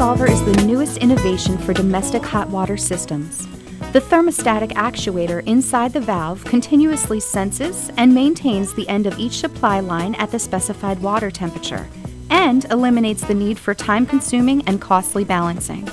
Solver is the newest innovation for domestic hot water systems. The thermostatic actuator inside the valve continuously senses and maintains the end of each supply line at the specified water temperature and eliminates the need for time consuming and costly balancing.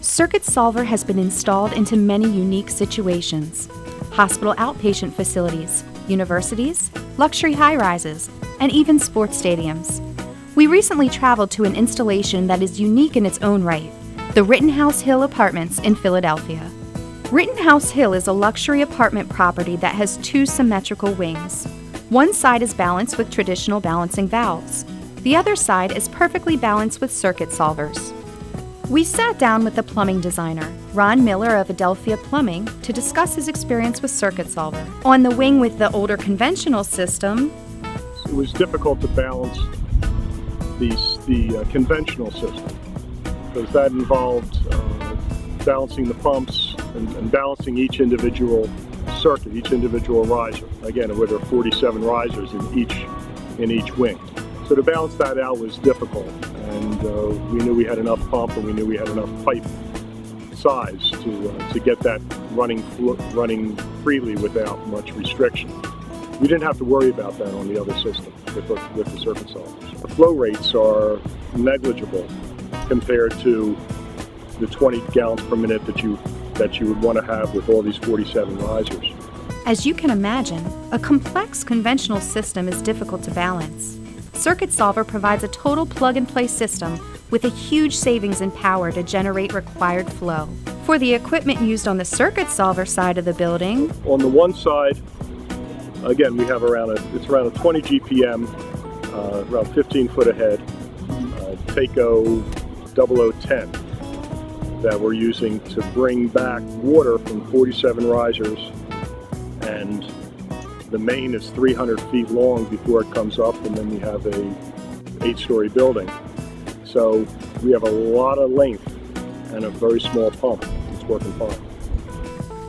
Circuit Solver has been installed into many unique situations hospital outpatient facilities, universities, luxury high rises, and even sports stadiums. We recently traveled to an installation that is unique in its own right the Rittenhouse Hill Apartments in Philadelphia. Rittenhouse Hill is a luxury apartment property that has two symmetrical wings. One side is balanced with traditional balancing valves. The other side is perfectly balanced with circuit solvers. We sat down with the plumbing designer, Ron Miller of Adelphia Plumbing, to discuss his experience with Circuit Solver. On the wing with the older conventional system, it was difficult to balance the, the uh, conventional system because that involved uh, balancing the pumps and, and, balancing each individual circuit, each individual riser. Again, there are 47 risers in each in each wing. So to balance that out was difficult, and uh, we knew we had enough pump and we knew we had enough pipe size to uh, to get that running running freely without much restriction. We didn't have to worry about that on the other system with the, with the circuit solvers. The flow rates are negligible compared to the 20 gallons per minute that you that you would want to have with all these 47 risers. As you can imagine, a complex conventional system is difficult to balance. Circuit Solver provides a total plug and play system with a huge savings in power to generate required flow. For the equipment used on the Circuit Solver side of the building, on the one side, again, we have around a, it's around a 20 GPM, uh, around 15 foot ahead, uh, Taco 0010 that we're using to bring back water from 47 risers and the main is 300 feet long before it comes up, and then we have a eight-story building. So we have a lot of length and a very small pump. It's working fine.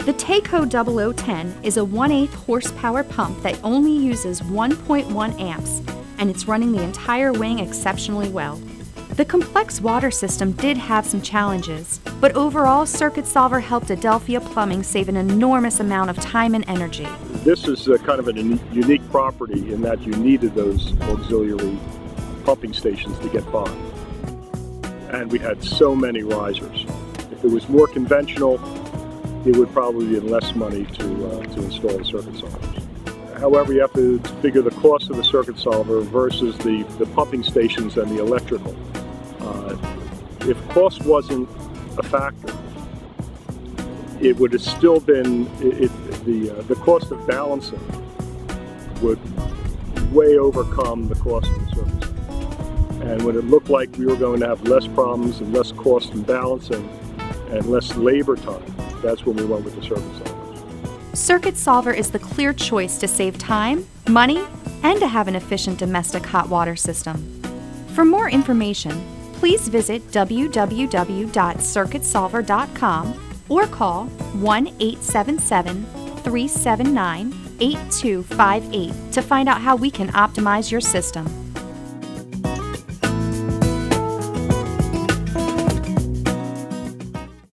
The Taco 0010 is a 1 8 horsepower pump that only uses 1.1 amps, and it's running the entire wing exceptionally well. The complex water system did have some challenges, but overall, Circuit Solver helped Adelphia Plumbing save an enormous amount of time and energy. This is kind of a unique property in that you needed those auxiliary pumping stations to get by. And we had so many risers. If it was more conventional, it would probably be less money to, uh, to install the circuit solvers. However, you have to figure the cost of the circuit solver versus the, the pumping stations and the electrical. Uh, if cost wasn't a factor, it would have still been it, it, the uh, the cost of balancing would way overcome the cost of the service. And when it looked like we were going to have less problems and less cost in balancing and less labor time, that's when we went with the circuit solvers. Circuit Solver is the clear choice to save time, money, and to have an efficient domestic hot water system. For more information, please visit www.circuitsolver.com or call 1 877 379 8258 to find out how we can optimize your system.